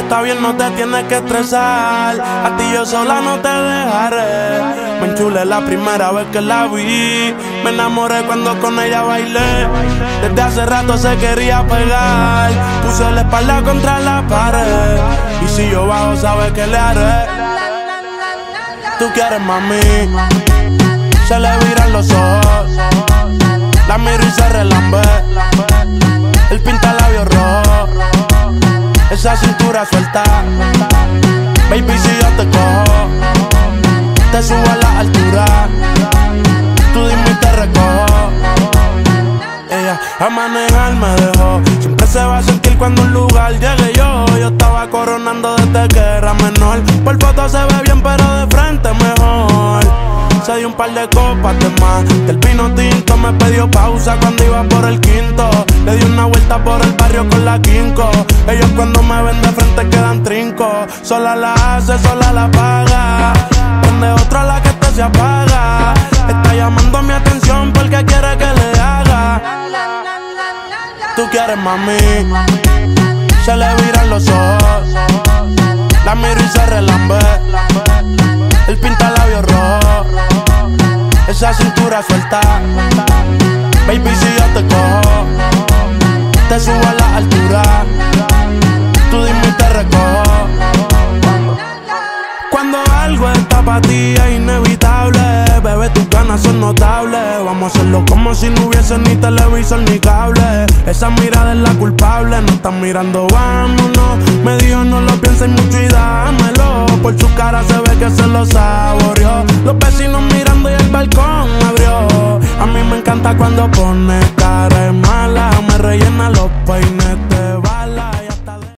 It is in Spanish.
Está bien, no te tienes que estresar. A ti yo sola no te dejaré. Me enchulé la primera vez que la vi. Me enamoré cuando con ella bailé. Desde hace rato se quería pegar. Puse la espalda contra la pared. Y si yo bajo, sabes que le haré. Tú quieres mami. Se le viran los ojos. La miro y se. Esa cintura suelta. Baby, si yo te cojo, te subo a la altura. Tú dime y te recojo. Ella a manejar me dejó. Siempre se va a sentir cuando un lugar llegue yo. Yo estaba coronando desde que era menor. Por foto se ve bien, pero de frente mejor. Se dio un par de copas de más. Del pino tinto me pidió pausa cuando iba por el quinto. Le di una vuelta por el con la quinco. Ellos cuando me ven de frente quedan trinco. Sola la hace, sola la paga. Donde otra la que te se apaga. Está llamando mi atención porque quiere que le haga. Tú quieres mami. Se le viran los ojos. La miro y se relambe. El pinta labios rojo. Esa cintura suelta. Baby, si yo te cojo, te subo a la altura. Tú dime y te recojo. Cuando algo está para ti es inevitable, bebé, tus ganas son notables. Vamos a hacerlo como si no hubiese ni televisor ni cable. Esa mirada es la culpable, no están mirando, vámonos. Me dijo no lo pienses mucho y dámelo. Por su cara se ve que se lo saboreó. Los vecinos mirando y el balcón abrió. A mí me encanta cuando pone cara